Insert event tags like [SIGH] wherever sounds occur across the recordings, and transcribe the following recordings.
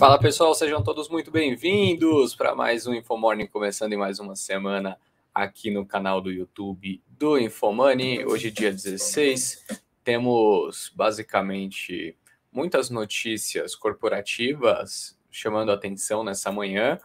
Fala pessoal, sejam todos muito bem-vindos para mais um Infomorning, começando em mais uma semana aqui no canal do YouTube do Infomoney. Hoje, dia 16, temos basicamente muitas notícias corporativas chamando atenção nessa manhã,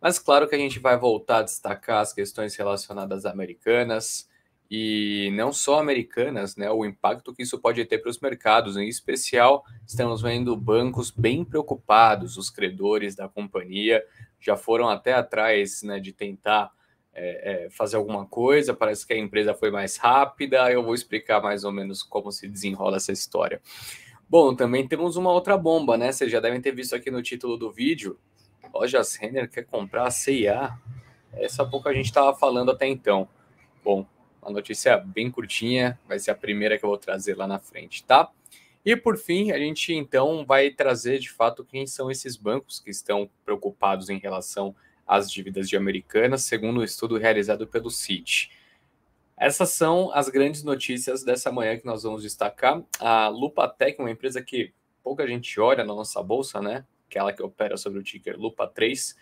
mas claro que a gente vai voltar a destacar as questões relacionadas às americanas e não só americanas, né? O impacto que isso pode ter para os mercados, em especial, estamos vendo bancos bem preocupados, os credores da companhia já foram até atrás, né, de tentar é, é, fazer alguma coisa. Parece que a empresa foi mais rápida. Eu vou explicar mais ou menos como se desenrola essa história. Bom, também temos uma outra bomba, né? Vocês já devem ter visto aqui no título do vídeo. Lojas Renner quer comprar a CIA. Essa pouco a gente estava falando até então. Bom, uma notícia bem curtinha, vai ser a primeira que eu vou trazer lá na frente, tá? E por fim, a gente então vai trazer de fato quem são esses bancos que estão preocupados em relação às dívidas de Americanas, segundo o um estudo realizado pelo Citi. Essas são as grandes notícias dessa manhã que nós vamos destacar. A Lupatec, uma empresa que pouca gente olha na nossa bolsa, né? Aquela que opera sobre o ticker Lupa 3,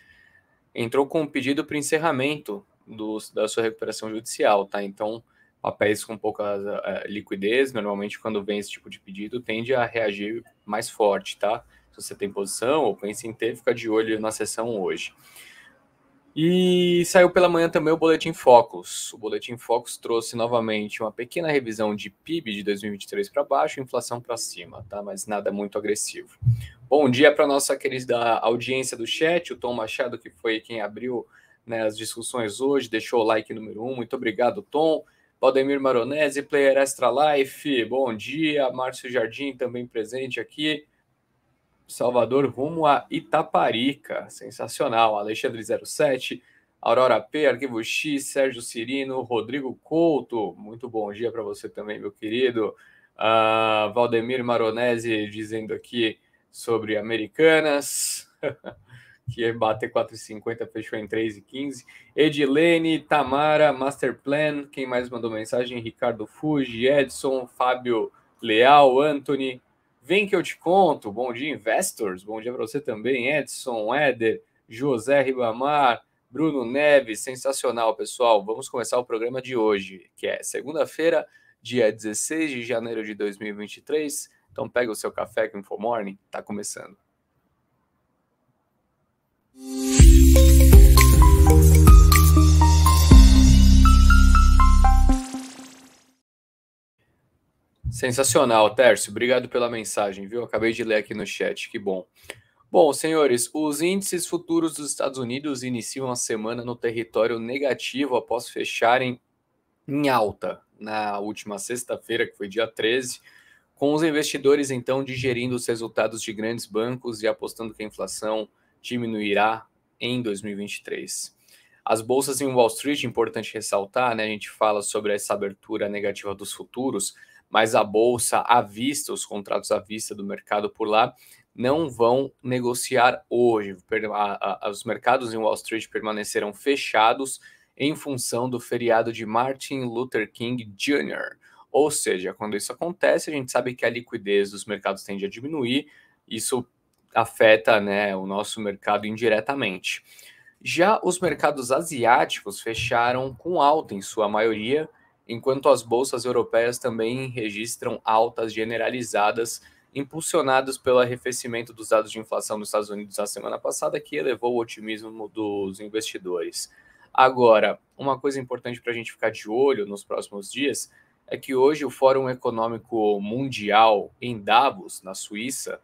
entrou com um pedido para encerramento do, da sua recuperação judicial, tá? Então, papéis com pouca uh, liquidez, normalmente quando vem esse tipo de pedido, tende a reagir mais forte, tá? Se você tem posição ou pensa em ter, fica de olho na sessão hoje. E saiu pela manhã também o Boletim Focus. O Boletim Focus trouxe novamente uma pequena revisão de PIB de 2023 para baixo, inflação para cima, tá? Mas nada muito agressivo. Bom dia para nossa querida audiência do chat, o Tom Machado, que foi quem abriu né, as discussões hoje, deixou o like número um. Muito obrigado, Tom. Valdemir Maronese, Player Extra Life, bom dia. Márcio Jardim também presente aqui. Salvador rumo a Itaparica, sensacional. Alexandre 07, Aurora P, Arquivo X, Sérgio Cirino, Rodrigo Couto, muito bom dia para você também, meu querido. Uh, Valdemir Maronese dizendo aqui sobre Americanas. [LAUGHS] que ia bater 4,50, fechou em 3,15. Edilene, Tamara, Masterplan, quem mais mandou mensagem? Ricardo Fuji, Edson, Fábio Leal, Anthony. Vem que eu te conto. Bom dia, investors. Bom dia para você também, Edson, Éder, José Ribamar, Bruno Neves. Sensacional, pessoal. Vamos começar o programa de hoje, que é segunda-feira, dia 16 de janeiro de 2023. Então pega o seu café com Infomorning, tá começando. Sensacional, Tércio. Obrigado pela mensagem, viu? Acabei de ler aqui no chat, que bom. Bom, senhores, os índices futuros dos Estados Unidos iniciam a semana no território negativo após fecharem em alta na última sexta-feira, que foi dia 13, com os investidores então digerindo os resultados de grandes bancos e apostando que a inflação diminuirá em 2023. As bolsas em Wall Street, importante ressaltar, né? A gente fala sobre essa abertura negativa dos futuros, mas a bolsa à vista, os contratos à vista do mercado por lá, não vão negociar hoje. Os mercados em Wall Street permanecerão fechados em função do feriado de Martin Luther King Jr. Ou seja, quando isso acontece, a gente sabe que a liquidez dos mercados tende a diminuir, isso afeta né, o nosso mercado indiretamente. Já os mercados asiáticos fecharam com alta em sua maioria, enquanto as bolsas europeias também registram altas generalizadas, impulsionadas pelo arrefecimento dos dados de inflação dos Estados Unidos na semana passada, que elevou o otimismo dos investidores. Agora, uma coisa importante para a gente ficar de olho nos próximos dias é que hoje o Fórum Econômico Mundial em Davos, na Suíça,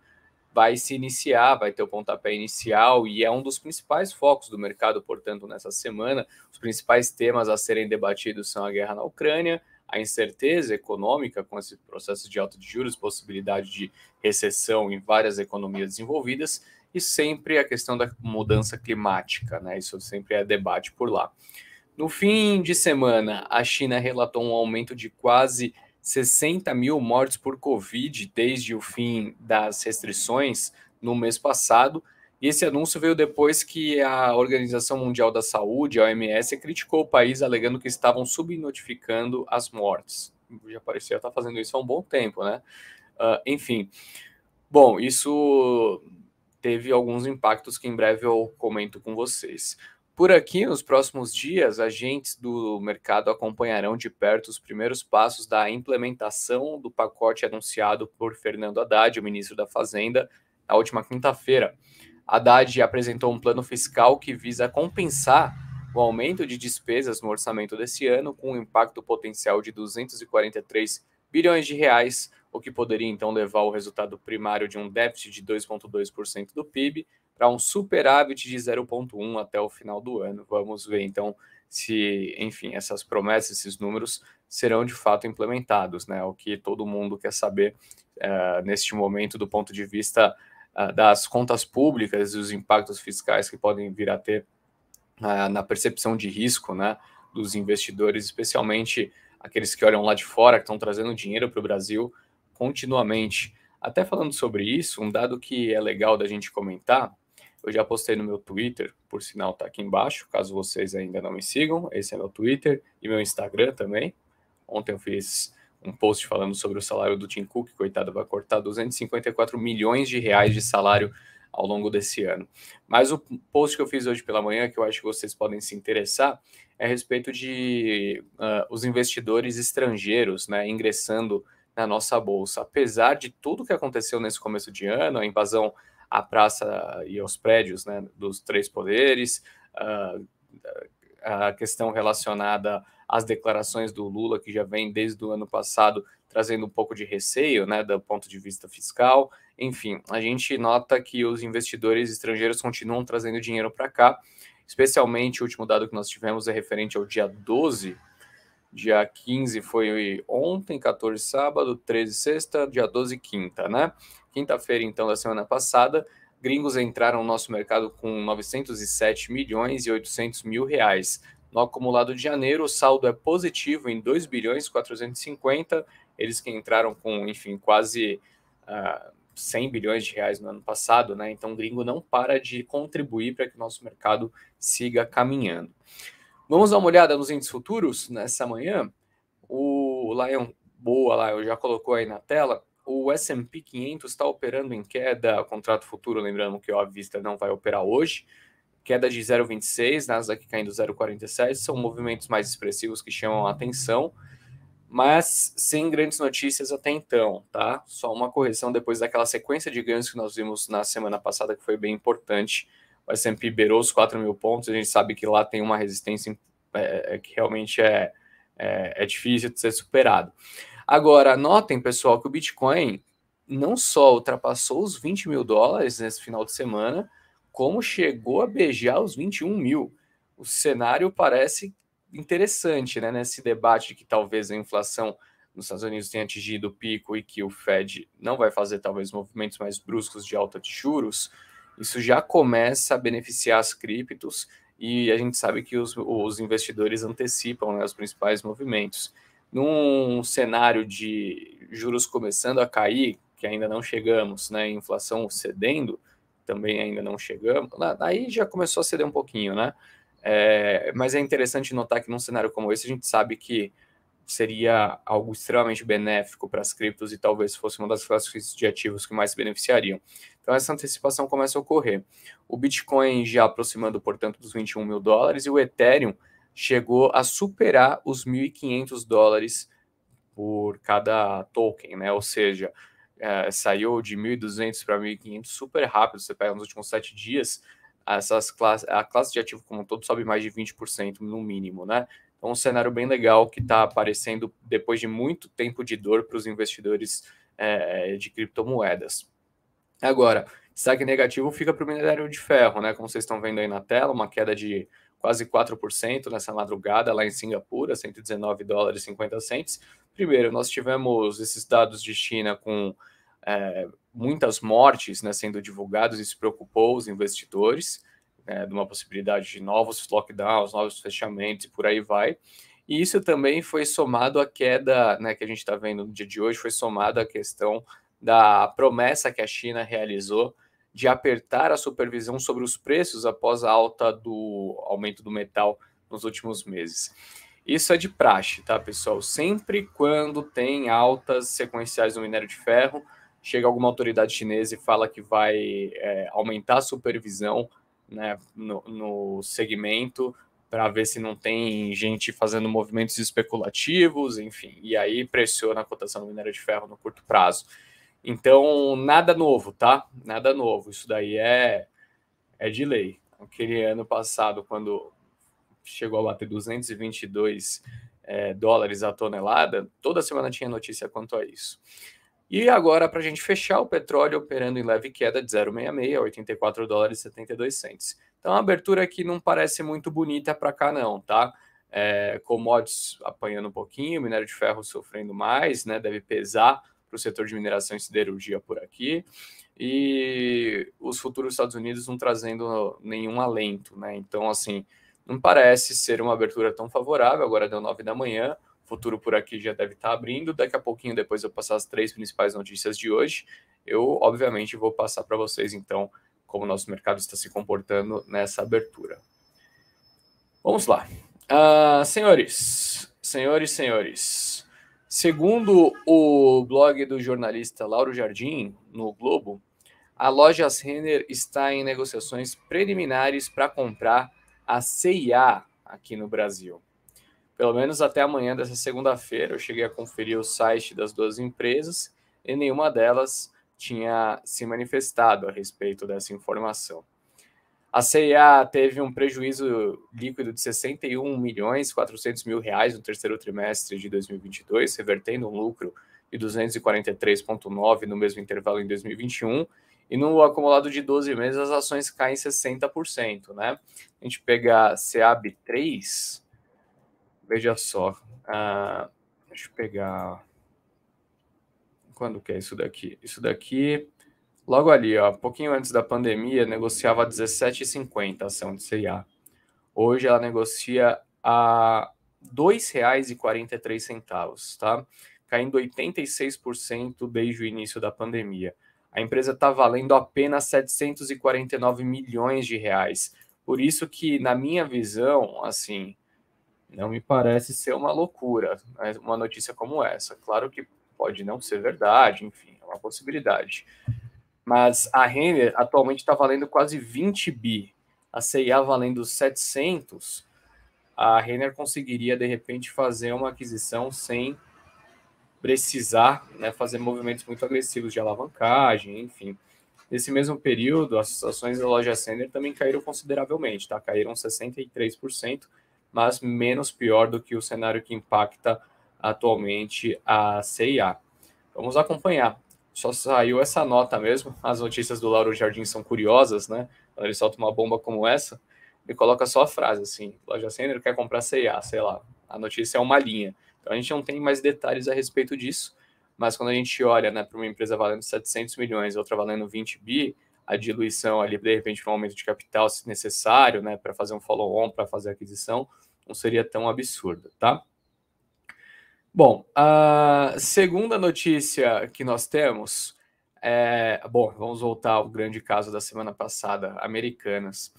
vai se iniciar, vai ter o pontapé inicial e é um dos principais focos do mercado, portanto, nessa semana. Os principais temas a serem debatidos são a guerra na Ucrânia, a incerteza econômica com esse processo de alta de juros, possibilidade de recessão em várias economias desenvolvidas e sempre a questão da mudança climática, né? Isso sempre é debate por lá. No fim de semana, a China relatou um aumento de quase 60 mil mortes por Covid desde o fim das restrições no mês passado. E esse anúncio veio depois que a Organização Mundial da Saúde, a OMS, criticou o país alegando que estavam subnotificando as mortes. Já parecia estar fazendo isso há um bom tempo, né? Uh, enfim, bom, isso teve alguns impactos que em breve eu comento com vocês. Por aqui, nos próximos dias, agentes do mercado acompanharão de perto os primeiros passos da implementação do pacote anunciado por Fernando Haddad, o ministro da Fazenda, na última quinta-feira. Haddad apresentou um plano fiscal que visa compensar o aumento de despesas no orçamento desse ano, com um impacto potencial de 243 bilhões de reais, o que poderia então levar o resultado primário de um déficit de 2,2% do PIB para um superávit de 0,1 até o final do ano. Vamos ver então se, enfim, essas promessas, esses números serão de fato implementados, né? O que todo mundo quer saber uh, neste momento do ponto de vista uh, das contas públicas e os impactos fiscais que podem vir a ter uh, na percepção de risco, né? Dos investidores, especialmente aqueles que olham lá de fora, que estão trazendo dinheiro para o Brasil continuamente. Até falando sobre isso, um dado que é legal da gente comentar eu já postei no meu Twitter, por sinal está aqui embaixo, caso vocês ainda não me sigam. Esse é meu Twitter e meu Instagram também. Ontem eu fiz um post falando sobre o salário do Tim Cook, coitado, vai cortar 254 milhões de reais de salário ao longo desse ano. Mas o post que eu fiz hoje pela manhã, que eu acho que vocês podem se interessar, é a respeito de uh, os investidores estrangeiros né, ingressando na nossa bolsa. Apesar de tudo que aconteceu nesse começo de ano, a invasão à praça e aos prédios né, dos três poderes, uh, a questão relacionada às declarações do Lula, que já vem desde o ano passado trazendo um pouco de receio né, do ponto de vista fiscal. Enfim, a gente nota que os investidores estrangeiros continuam trazendo dinheiro para cá, especialmente o último dado que nós tivemos é referente ao dia 12 Dia 15 foi ontem, 14 sábado, 13 sexta, dia 12 quinta, né? Quinta-feira, então, da semana passada, gringos entraram no nosso mercado com 907 milhões e 800 mil reais. No acumulado de janeiro, o saldo é positivo em 2 bilhões 450. Eles que entraram com, enfim, quase uh, ah, 100 bilhões de reais no ano passado, né? Então, o gringo não para de contribuir para que o nosso mercado siga caminhando. Vamos dar uma olhada nos índices futuros nessa manhã. O Lion Boa lá, eu já colocou aí na tela. O S&P 500 está operando em queda, contrato futuro, lembrando que o à vista não vai operar hoje. Queda de 0,26, Nasdaq caindo 0,47, são movimentos mais expressivos que chamam a atenção, mas sem grandes notícias até então, tá? Só uma correção depois daquela sequência de ganhos que nós vimos na semana passada, que foi bem importante o S&P beirou os 4 mil pontos, a gente sabe que lá tem uma resistência é, é, que realmente é, é, é difícil de ser superado. Agora, notem, pessoal, que o Bitcoin não só ultrapassou os 20 mil dólares nesse final de semana, como chegou a beijar os 21 mil. O cenário parece interessante, né? Nesse debate de que talvez a inflação nos Estados Unidos tenha atingido o pico e que o Fed não vai fazer talvez movimentos mais bruscos de alta de juros isso já começa a beneficiar as criptos e a gente sabe que os, os investidores antecipam né, os principais movimentos. Num cenário de juros começando a cair, que ainda não chegamos, né, inflação cedendo, também ainda não chegamos, aí já começou a ceder um pouquinho, né? É, mas é interessante notar que num cenário como esse, a gente sabe que seria algo extremamente benéfico para as criptos e talvez fosse uma das classes de ativos que mais se beneficiariam. Então, essa antecipação começa a ocorrer. O Bitcoin já aproximando, portanto, dos 21 mil dólares e o Ethereum chegou a superar os 1.500 dólares por cada token, né? Ou seja, é, saiu de 1.200 para 1.500 super rápido. Você pega nos últimos sete dias, essas classes, a classe de ativo como um todo sobe mais de 20% no mínimo, né? Então, um cenário bem legal que está aparecendo depois de muito tempo de dor para os investidores é, de criptomoedas. Agora, destaque negativo fica para o minério de ferro, né? Como vocês estão vendo aí na tela, uma queda de quase 4% nessa madrugada lá em Singapura, 119 dólares e 50 centes. Primeiro, nós tivemos esses dados de China com é, muitas mortes né, sendo divulgados, isso preocupou os investidores né, de uma possibilidade de novos lockdowns, novos fechamentos e por aí vai. E isso também foi somado à queda né, que a gente está vendo no dia de hoje, foi somado à questão da promessa que a China realizou de apertar a supervisão sobre os preços após a alta do aumento do metal nos últimos meses. Isso é de praxe, tá, pessoal? Sempre quando tem altas sequenciais no minério de ferro, chega alguma autoridade chinesa e fala que vai é, aumentar a supervisão né, no, no segmento para ver se não tem gente fazendo movimentos especulativos, enfim, e aí pressiona a cotação do minério de ferro no curto prazo. Então, nada novo, tá? Nada novo. Isso daí é, é de lei. Aquele ano passado, quando chegou a bater 222 é, dólares a tonelada, toda semana tinha notícia quanto a isso. E agora, para a gente fechar, o petróleo operando em leve queda de 0,66 a 84 dólares e 72 centes. Então, a abertura aqui não parece muito bonita para cá, não, tá? É, commodities apanhando um pouquinho, minério de ferro sofrendo mais, né? Deve pesar para o setor de mineração e siderurgia por aqui. E os futuros dos Estados Unidos não trazendo nenhum alento, né? Então, assim, não parece ser uma abertura tão favorável. Agora deu 9 da manhã, o futuro por aqui já deve estar abrindo. Daqui a pouquinho, depois eu passar as três principais notícias de hoje, eu, obviamente, vou passar para vocês, então, como o nosso mercado está se comportando nessa abertura. Vamos lá. Uh, senhores, senhores, senhores, segundo o blog do jornalista Lauro Jardim, no Globo, a loja Renner está em negociações preliminares para comprar a CIA aqui no Brasil. Pelo menos até amanhã dessa segunda-feira, eu cheguei a conferir o site das duas empresas e nenhuma delas tinha se manifestado a respeito dessa informação. A CIA teve um prejuízo líquido de 61 milhões 400 mil reais no terceiro trimestre de 2022, revertendo um lucro de 243,9 no mesmo intervalo em 2021 e no acumulado de 12 meses as ações caem 60%, né? A gente pega CAB3, veja só, uh, deixa eu pegar, quando que é isso daqui? Isso daqui, logo ali, ó, pouquinho antes da pandemia, negociava 17,50 a ação de CIA. Hoje ela negocia a R$ 2,43, tá? Caindo 86% desde o início da pandemia a empresa está valendo apenas 749 milhões de reais. Por isso que, na minha visão, assim, não me parece ser uma loucura né, uma notícia como essa. Claro que pode não ser verdade, enfim, é uma possibilidade. Mas a Renner atualmente está valendo quase 20 bi, a CIA valendo 700. A Renner conseguiria, de repente, fazer uma aquisição sem precisar né, fazer movimentos muito agressivos de alavancagem, enfim. Nesse mesmo período, as ações da loja Sender também caíram consideravelmente, tá? Caíram 63%, mas menos pior do que o cenário que impacta atualmente a CIA. Vamos acompanhar. Só saiu essa nota mesmo. As notícias do Lauro Jardim são curiosas, né? Quando ele solta uma bomba como essa, ele coloca só a frase assim: loja Sender quer comprar CIA, sei lá. A notícia é uma linha. Então a gente não tem mais detalhes a respeito disso, mas quando a gente olha né, para uma empresa valendo 700 milhões, outra valendo 20 bi, a diluição ali, de repente, para um aumento de capital, se necessário, né, para fazer um follow-on, para fazer aquisição, não seria tão absurda, tá? Bom, a segunda notícia que nós temos é. Bom, vamos voltar ao grande caso da semana passada, Americanas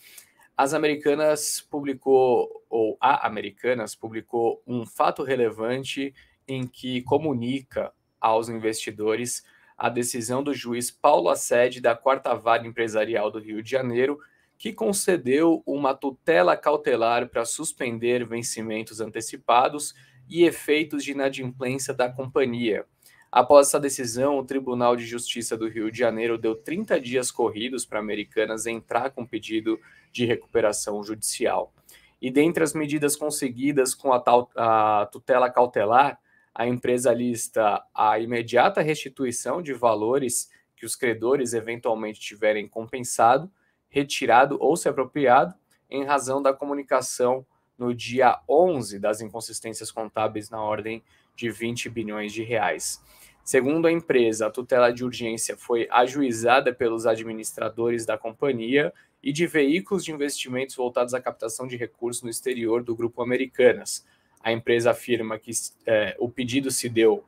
as Americanas publicou, ou a Americanas publicou um fato relevante em que comunica aos investidores a decisão do juiz Paulo Assede da Quarta Vara Empresarial do Rio de Janeiro, que concedeu uma tutela cautelar para suspender vencimentos antecipados e efeitos de inadimplência da companhia. Após essa decisão, o Tribunal de Justiça do Rio de Janeiro deu 30 dias corridos para Americanas entrar com pedido de recuperação judicial. E dentre as medidas conseguidas com a, tal, a tutela cautelar, a empresa lista a imediata restituição de valores que os credores eventualmente tiverem compensado, retirado ou se apropriado em razão da comunicação no dia 11 das inconsistências contábeis na ordem de 20 bilhões de reais. Segundo a empresa, a tutela de urgência foi ajuizada pelos administradores da companhia e de veículos de investimentos voltados à captação de recursos no exterior do Grupo Americanas. A empresa afirma que é, o pedido se deu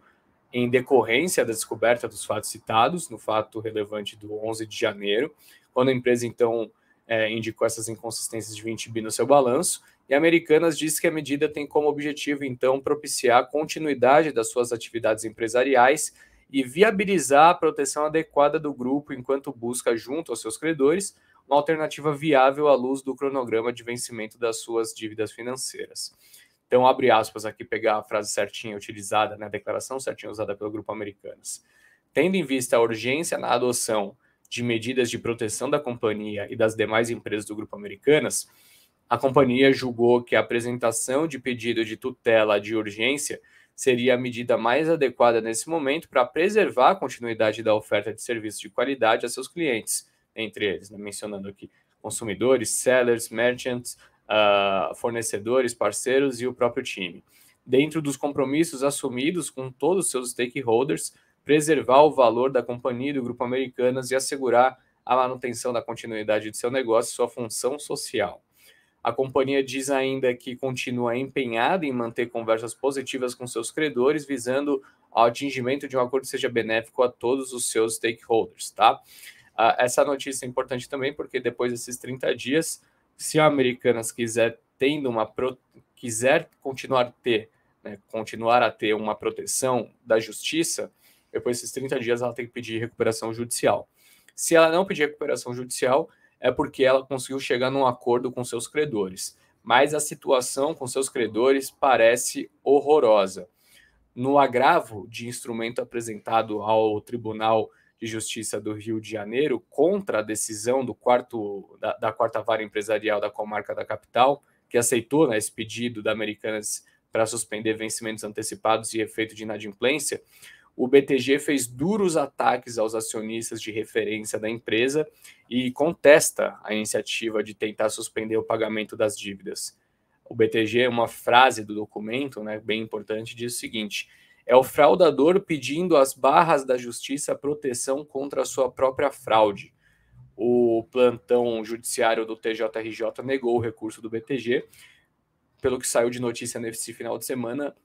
em decorrência da descoberta dos fatos citados, no fato relevante do 11 de janeiro, quando a empresa, então, é, indicou essas inconsistências de 20 bi no seu balanço, e a Americanas disse que a medida tem como objetivo, então, propiciar a continuidade das suas atividades empresariais e viabilizar a proteção adequada do grupo enquanto busca, junto aos seus credores, uma alternativa viável à luz do cronograma de vencimento das suas dívidas financeiras. Então, abre aspas aqui, pegar a frase certinha utilizada né, declaração certinha usada pelo Grupo Americanas. Tendo em vista a urgência na adoção de medidas de proteção da companhia e das demais empresas do Grupo Americanas, a companhia julgou que a apresentação de pedido de tutela de urgência seria a medida mais adequada nesse momento para preservar a continuidade da oferta de serviços de qualidade a seus clientes, entre eles, né, mencionando aqui consumidores, sellers, merchants, uh, fornecedores, parceiros e o próprio time. Dentro dos compromissos assumidos com todos os seus stakeholders, preservar o valor da companhia e do Grupo Americanas e assegurar a manutenção da continuidade de seu negócio e sua função social. A companhia diz ainda que continua empenhada em manter conversas positivas com seus credores, visando ao atingimento de um acordo que seja benéfico a todos os seus stakeholders, tá? Uh, essa notícia é importante também porque depois desses 30 dias, se a Americanas quiser tendo uma pro... quiser continuar ter, né, continuar a ter uma proteção da justiça, depois desses 30 dias ela tem que pedir recuperação judicial. Se ela não pedir recuperação judicial, é porque ela conseguiu chegar num acordo com seus credores. Mas a situação com seus credores parece horrorosa. No agravo de instrumento apresentado ao Tribunal de Justiça do Rio de Janeiro contra a decisão do quarto da, da quarta vara empresarial da comarca da capital, que aceitou né, esse pedido da Americanas para suspender vencimentos antecipados e efeito de inadimplência, o BTG fez duros ataques aos acionistas de referência da empresa e contesta a iniciativa de tentar suspender o pagamento das dívidas. O BTG, uma frase do documento, né, bem importante, diz o seguinte: é o fraudador pedindo às barras da justiça proteção contra a sua própria fraude. O plantão judiciário do TJRJ negou o recurso do BTG. Pelo que saiu de notícia nesse final de semana,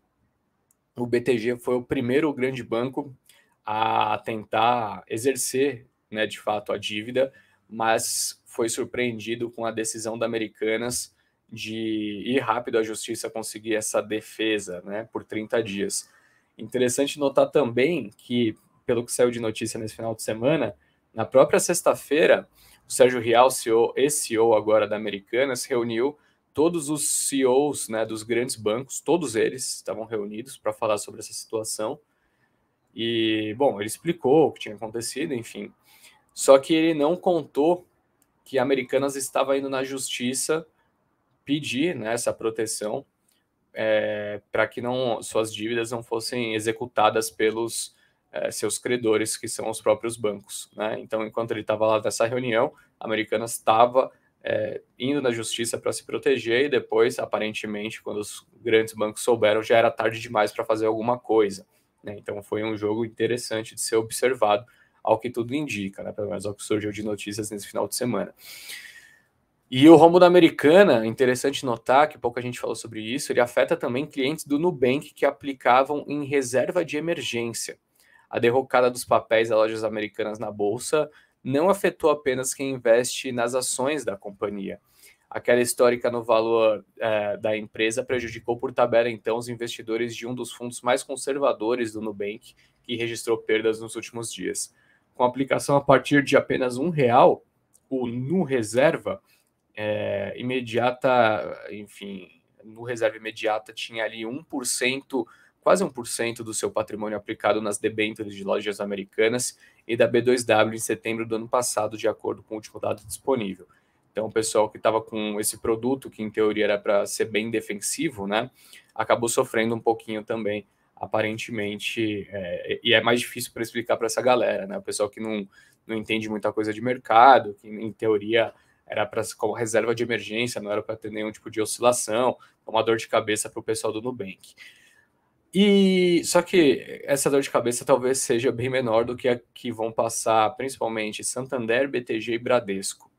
o BTG foi o primeiro grande banco a tentar exercer, né, de fato, a dívida, mas foi surpreendido com a decisão da Americanas de ir rápido à justiça conseguir essa defesa, né, por 30 dias. Interessante notar também que, pelo que saiu de notícia nesse final de semana, na própria sexta-feira, o Sérgio Rial, CEO, ex-CEO agora da Americanas, reuniu todos os CEOs né, dos grandes bancos, todos eles estavam reunidos para falar sobre essa situação. E, bom, ele explicou o que tinha acontecido, enfim. Só que ele não contou que a Americanas estava indo na justiça pedir né, essa proteção é, para que não suas dívidas não fossem executadas pelos é, seus credores, que são os próprios bancos. Né? Então, enquanto ele estava lá nessa reunião, a Americanas estava é, indo na justiça para se proteger e depois, aparentemente, quando os grandes bancos souberam, já era tarde demais para fazer alguma coisa. Né? Então foi um jogo interessante de ser observado, ao que tudo indica, né? pelo menos ao que surgiu de notícias nesse final de semana. E o rombo da Americana, interessante notar que pouca gente falou sobre isso, ele afeta também clientes do Nubank que aplicavam em reserva de emergência. A derrocada dos papéis das lojas americanas na bolsa não afetou apenas quem investe nas ações da companhia. Aquela histórica no valor é, da empresa prejudicou por tabela, então, os investidores de um dos fundos mais conservadores do Nubank, que registrou perdas nos últimos dias. Com aplicação a partir de apenas um real, o Nu Reserva é, imediata, enfim, no reserva imediata tinha ali 1% quase 1% do seu patrimônio aplicado nas debêntures de lojas americanas e da B2W em setembro do ano passado, de acordo com o último dado disponível. Então, o pessoal que estava com esse produto, que em teoria era para ser bem defensivo, né, acabou sofrendo um pouquinho também, aparentemente, é, e é mais difícil para explicar para essa galera, né, o pessoal que não, não entende muita coisa de mercado, que em teoria era para como reserva de emergência, não era para ter nenhum tipo de oscilação, uma dor de cabeça para o pessoal do Nubank. E só que essa dor de cabeça talvez seja bem menor do que a que vão passar principalmente Santander, BTG e Bradesco.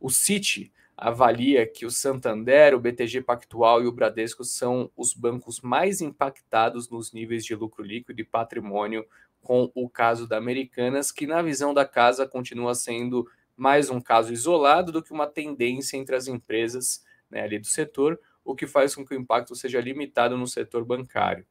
O Citi avalia que o Santander, o BTG Pactual e o Bradesco são os bancos mais impactados nos níveis de lucro líquido e patrimônio com o caso da Americanas, que na visão da casa continua sendo mais um caso isolado do que uma tendência entre as empresas né, ali do setor, o que faz com que o impacto seja limitado no setor bancário.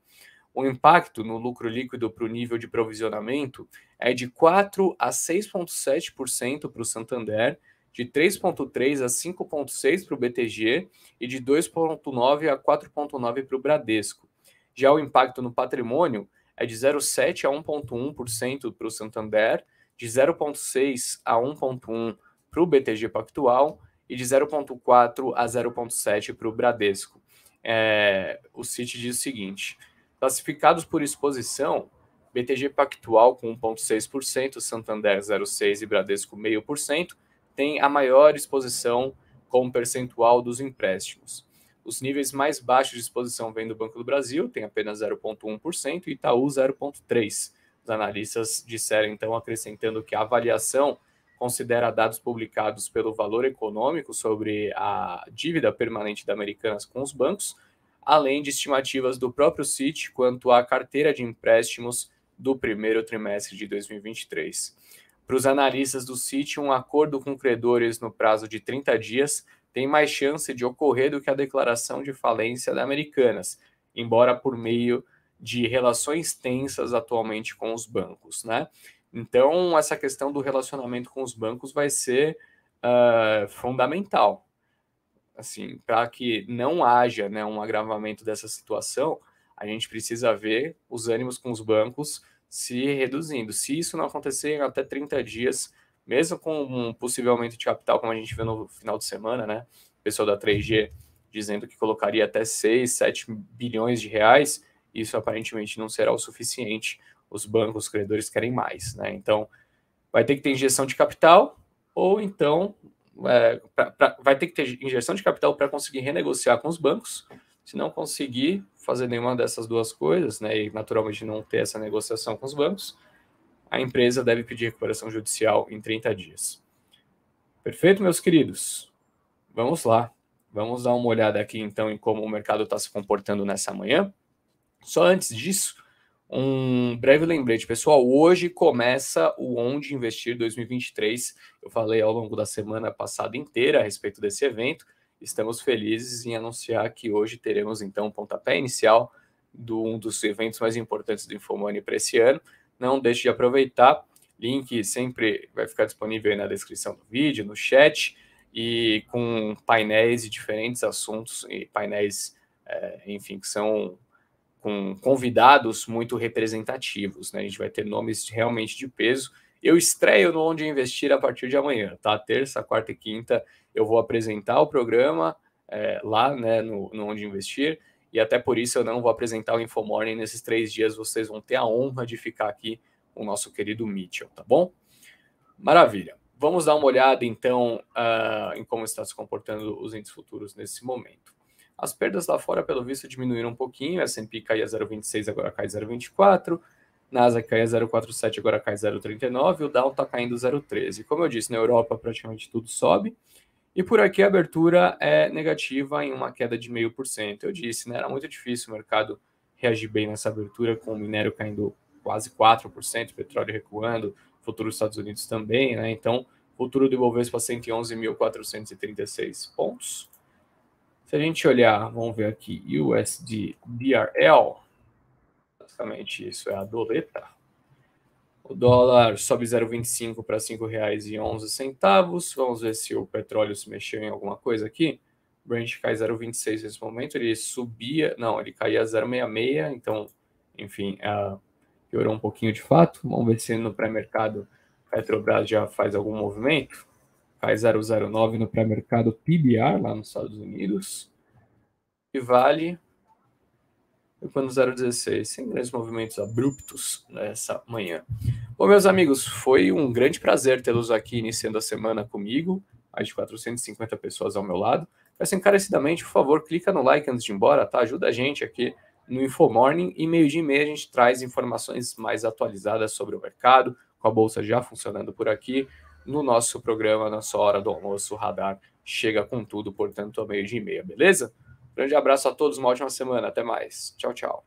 o impacto no lucro líquido para o nível de provisionamento é de 4 a 6,7% para o Santander, de 3,3 a 5,6 para o BTG e de 2,9 a 4,9 para o Bradesco. Já o impacto no patrimônio é de 0,7 a 1,1% para o Santander, de 0,6 a 1,1 para o BTG Pactual e de 0,4 a 0,7 para o Bradesco. É, o CIT diz o seguinte: Classificados por exposição, BTG Pactual com 1,6%, Santander 0,6% e Bradesco 0,5%, tem a maior exposição como percentual dos empréstimos. Os níveis mais baixos de exposição vêm do Banco do Brasil, tem apenas 0,1%, e Itaú 0,3%. Os analistas disseram, então, acrescentando que a avaliação considera dados publicados pelo Valor Econômico sobre a dívida permanente da Americanas com os bancos, além de estimativas do próprio CIT quanto à carteira de empréstimos do primeiro trimestre de 2023. Para os analistas do CIT, um acordo com credores no prazo de 30 dias tem mais chance de ocorrer do que a declaração de falência da Americanas, embora por meio de relações tensas atualmente com os bancos, né? Então, essa questão do relacionamento com os bancos vai ser uh, fundamental assim, para que não haja né, um agravamento dessa situação, a gente precisa ver os ânimos com os bancos se reduzindo. Se isso não acontecer em até 30 dias, mesmo com um possível aumento de capital, como a gente viu no final de semana, né? O pessoal da 3G dizendo que colocaria até 6, 7 bilhões de reais, isso aparentemente não será o suficiente. Os bancos, os credores querem mais, né? Então, vai ter que ter injeção de capital, ou então é, pra, pra, vai ter que ter injeção de capital para conseguir renegociar com os bancos. Se não conseguir fazer nenhuma dessas duas coisas, né, e naturalmente não ter essa negociação com os bancos, a empresa deve pedir recuperação judicial em 30 dias. Perfeito, meus queridos? Vamos lá. Vamos dar uma olhada aqui então em como o mercado está se comportando nessa manhã. Só antes disso, um breve lembrete, pessoal. Hoje começa o Onde Investir 2023. Eu falei ao longo da semana passada inteira a respeito desse evento. Estamos felizes em anunciar que hoje teremos então o pontapé inicial de um dos eventos mais importantes do Infomoney para esse ano. Não deixe de aproveitar. Link sempre vai ficar disponível na descrição do vídeo, no chat, e com painéis de diferentes assuntos e painéis, é, enfim, que são com convidados muito representativos, né? A gente vai ter nomes realmente de peso. Eu estreio no Onde Investir a partir de amanhã, tá? Terça, quarta e quinta eu vou apresentar o programa é, lá, né, no, no Onde Investir, e até por isso eu não vou apresentar o Infomorning nesses três dias, vocês vão ter a honra de ficar aqui com o nosso querido Mitchell, tá bom? Maravilha. Vamos dar uma olhada, então, uh, em como está se comportando os índices futuros nesse momento. As perdas lá fora, pelo visto, diminuíram um pouquinho. S&P caía 0,26, agora cai 0,24. Nasdaq caía 0,47, agora cai 0,39. O Dow está caindo 0,13. Como eu disse, na Europa praticamente tudo sobe. E por aqui a abertura é negativa em uma queda de 0,5%. Eu disse, né, era muito difícil o mercado reagir bem nessa abertura, com o minério caindo quase 4%, petróleo recuando, futuro dos Estados Unidos também, né? Então, futuro do Ibovespa 111.436 pontos. Se a gente olhar, vamos ver aqui, USD BRL, basicamente isso é a doleta. O dólar sobe 0,25 para R$ 5,11. Vamos ver se o petróleo se mexeu em alguma coisa aqui. Brent cai 0,26 nesse momento. Ele subia, não, ele caía 0,66. Então, enfim, uh, piorou um pouquinho de fato. Vamos ver se no pré-mercado Petrobras já faz algum movimento cai 009 no pré-mercado PBR lá nos Estados Unidos. E Vale quando 0,16, sem grandes movimentos abruptos nessa manhã. Bom, meus amigos, foi um grande prazer tê-los aqui iniciando a semana comigo, mais de 450 pessoas ao meu lado. Peço encarecidamente, por favor, clica no like antes de ir embora, tá? Ajuda a gente aqui no InfoMorning e meio dia e meia a gente traz informações mais atualizadas sobre o mercado, com a bolsa já funcionando por aqui, no nosso programa, na sua hora do almoço, o Radar chega com tudo, portanto, ao meio-dia e meia, beleza? Grande abraço a todos, uma ótima semana, até mais. Tchau, tchau.